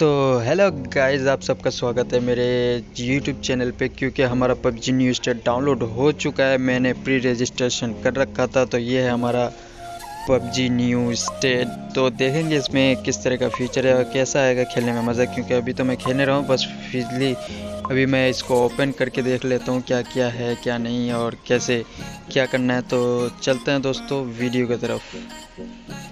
तो hello guys आप सबका स्वागत है मेरे यूट्यूब चैनल पे, क्योंकि हमारा पबजी न्यू स्टेट डाउनलोड हो चुका है। मैंने प्री रजिस्ट्रेशन कर रखा था तो ये है हमारा पबजी न्यू स्टेट तो देखेंगे इसमें किस तरह का फीचर है और कैसा आएगा खेलने में मज़ा, क्योंकि अभी तो मैं खेलने रहा हूँ, बस फिजली अभी मैं इसको ओपन करके देख लेता हूँ, क्या क्या है, क्या नहीं, और कैसे क्या करना है। तो चलते हैं दोस्तों वीडियो की तरफ़।